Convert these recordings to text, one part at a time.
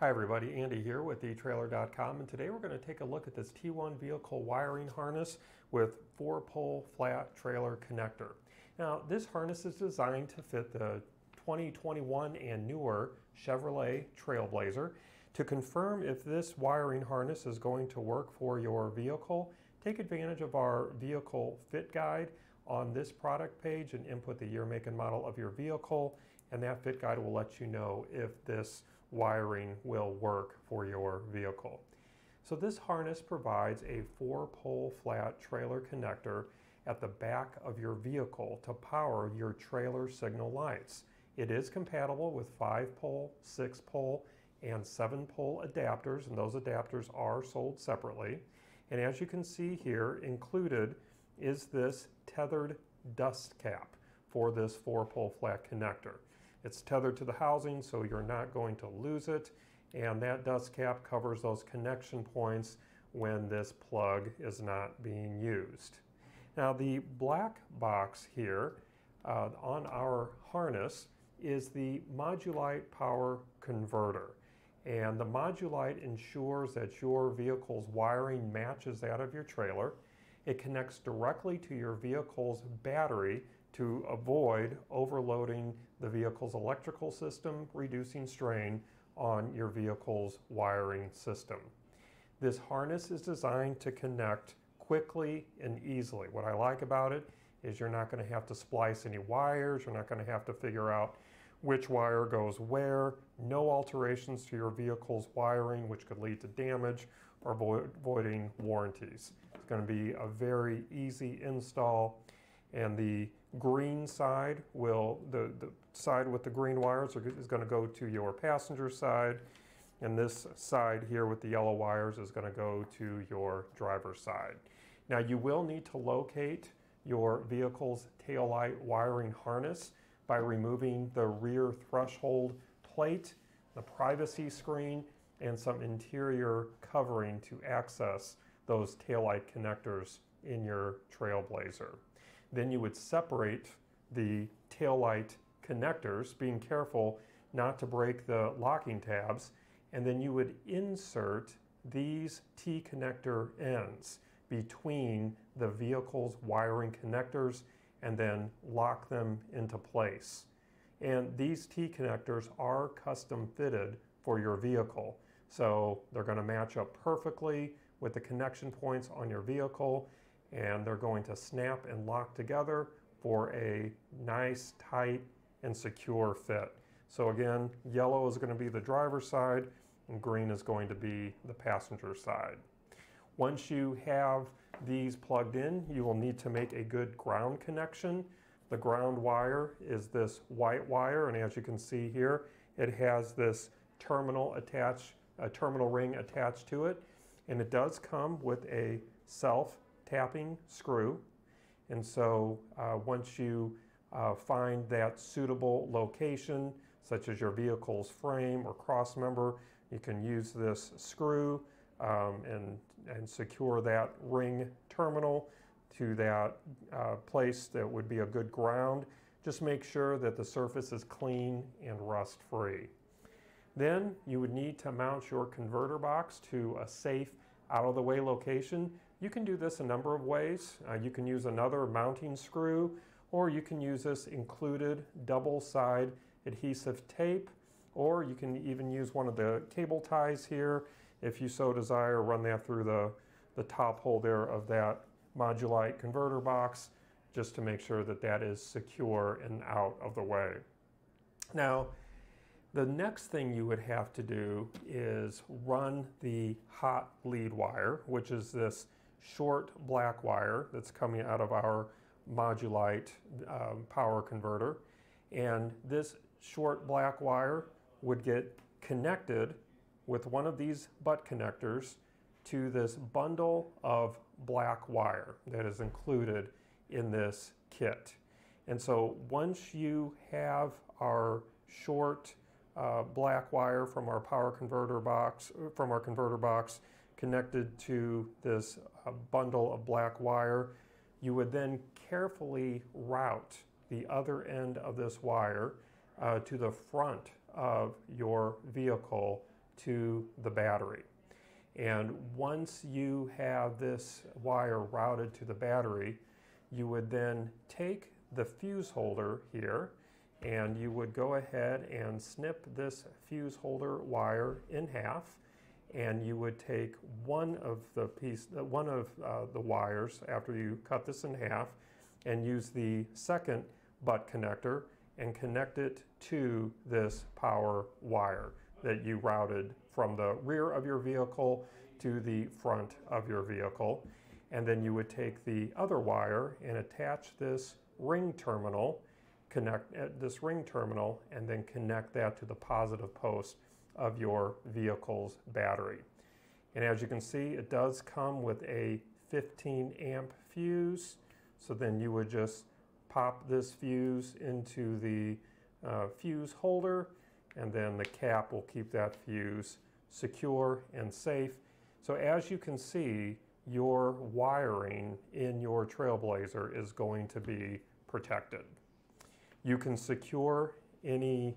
Hi everybody, Andy here with eTrailer.com and today we're going to take a look at this T1 vehicle wiring harness with 4-pole flat trailer connector. Now this harness is designed to fit the 2021 and newer Chevrolet Trailblazer. To confirm if this wiring harness is going to work for your vehicle, take advantage of our vehicle fit guide on this product page and input the year, make, and model of your vehicle and that fit guide will let you know if this wiring will work for your vehicle. So this harness provides a four-pole flat trailer connector at the back of your vehicle to power your trailer signal lights. It is compatible with 5-pole, 6-pole, and 7-pole adapters, and those adapters are sold separately. And as you can see here, included is this tethered dust cap for this 4-pole flat connector. It's tethered to the housing, so you're not going to lose it. And that dust cap covers those connection points when this plug is not being used. Now the black box here uh, on our harness is the Modulite power converter. And the Modulite ensures that your vehicle's wiring matches that of your trailer. It connects directly to your vehicle's battery to avoid overloading the vehicle's electrical system, reducing strain on your vehicle's wiring system. This harness is designed to connect quickly and easily. What I like about it is you're not going to have to splice any wires, you're not going to have to figure out which wire goes where, no alterations to your vehicle's wiring which could lead to damage or voiding warranties. It's going to be a very easy install and the green side will, the, the side with the green wires is going to go to your passenger side, and this side here with the yellow wires is going to go to your driver's side. Now you will need to locate your vehicle's taillight wiring harness by removing the rear threshold plate, the privacy screen, and some interior covering to access those taillight connectors in your Trailblazer. Then you would separate the taillight connectors, being careful not to break the locking tabs, and then you would insert these T-connector ends between the vehicle's wiring connectors and then lock them into place. And these T-connectors are custom fitted for your vehicle. So they're going to match up perfectly with the connection points on your vehicle and they're going to snap and lock together for a nice, tight, and secure fit. So again, yellow is going to be the driver's side and green is going to be the passenger side. Once you have these plugged in, you will need to make a good ground connection. The ground wire is this white wire, and as you can see here, it has this terminal attached, a terminal ring attached to it, and it does come with a self tapping screw. And so uh, once you uh, find that suitable location, such as your vehicle's frame or cross member, you can use this screw um, and, and secure that ring terminal to that uh, place that would be a good ground. Just make sure that the surface is clean and rust free. Then you would need to mount your converter box to a safe out of the way location. You can do this a number of ways. Uh, you can use another mounting screw or you can use this included double side adhesive tape or you can even use one of the cable ties here if you so desire run that through the, the top hole there of that Modulite converter box just to make sure that that is secure and out of the way. Now the next thing you would have to do is run the hot lead wire, which is this short black wire that's coming out of our Modulite um, power converter. And this short black wire would get connected with one of these butt connectors to this bundle of black wire that is included in this kit. And so once you have our short uh, black wire from our power converter box, from our converter box connected to this uh, bundle of black wire. You would then carefully route the other end of this wire uh, to the front of your vehicle to the battery. And once you have this wire routed to the battery, you would then take the fuse holder here and you would go ahead and snip this fuse holder wire in half and you would take one of the piece, uh, one of uh, the wires after you cut this in half and use the second butt connector and connect it to this power wire that you routed from the rear of your vehicle to the front of your vehicle. And then you would take the other wire and attach this ring terminal, connect uh, this ring terminal, and then connect that to the positive post of your vehicle's battery. And as you can see, it does come with a 15 amp fuse. So then you would just pop this fuse into the uh, fuse holder and then the cap will keep that fuse secure and safe. So as you can see, your wiring in your Trailblazer is going to be protected. You can secure any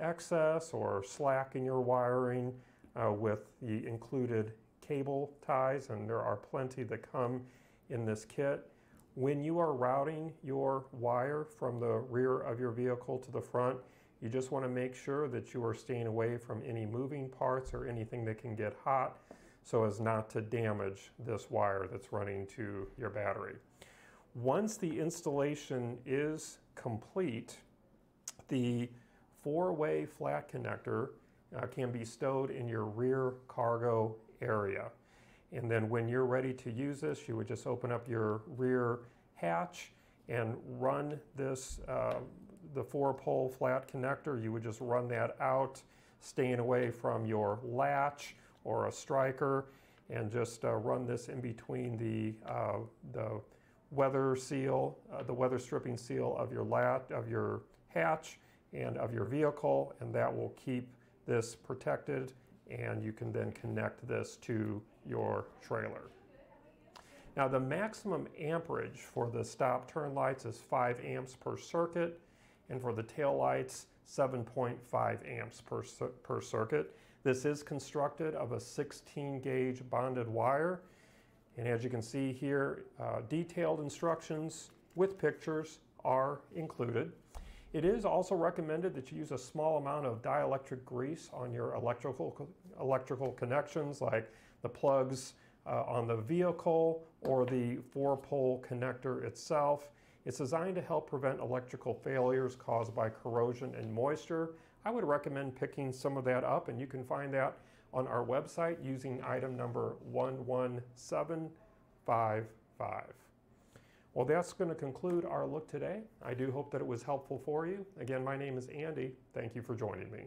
excess or slack in your wiring uh, with the included cable ties, and there are plenty that come in this kit. When you are routing your wire from the rear of your vehicle to the front, you just want to make sure that you are staying away from any moving parts or anything that can get hot so as not to damage this wire that's running to your battery. Once the installation is complete, the four-way flat connector uh, can be stowed in your rear cargo area. And then when you're ready to use this, you would just open up your rear hatch and run this, uh, the four pole flat connector. You would just run that out, staying away from your latch or a striker and just uh, run this in between the, uh, the weather seal, uh, the weather stripping seal of your lat, of your hatch and of your vehicle, and that will keep this protected and you can then connect this to your trailer. Now the maximum amperage for the stop turn lights is 5 amps per circuit and for the tail lights 7.5 amps per, per circuit. This is constructed of a 16 gauge bonded wire and as you can see here uh, detailed instructions with pictures are included. It is also recommended that you use a small amount of dielectric grease on your electrical, electrical connections like the plugs uh, on the vehicle or the four pole connector itself. It's designed to help prevent electrical failures caused by corrosion and moisture. I would recommend picking some of that up and you can find that on our website using item number 11755. Well, that's going to conclude our look today. I do hope that it was helpful for you. Again, my name is Andy. Thank you for joining me.